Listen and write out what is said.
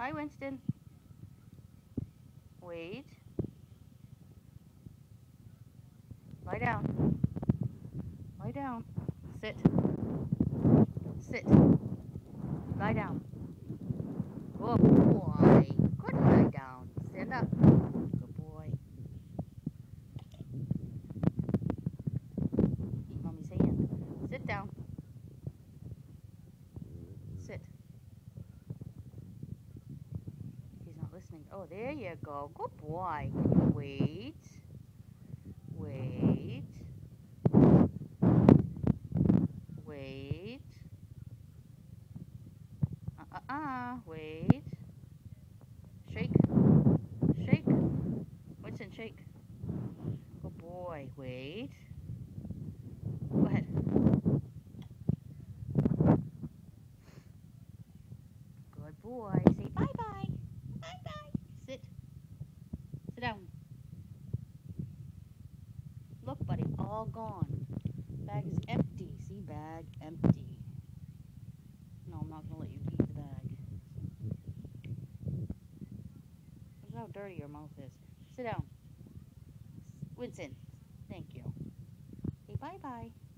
Hi, Winston. Wait. Lie down. Lie down. Sit. Sit. Lie down. Good boy. Good lie down. Stand up. Good boy. Eat mommy's hand. Sit down. Sit. He's not listening. Oh, there you go. Good boy. Wait? Wait. Wait. Uh-uh-uh. Wait. Shake. Shake. Winston, shake. Good boy. Wait. Go ahead. Good boy bye-bye. Bye-bye. Sit. Sit down. Look, buddy, all gone. Bag is empty. See, bag empty. No, I'm not gonna let you eat the bag. Look how dirty your mouth is. Sit down. Winston, thank you. Say bye-bye.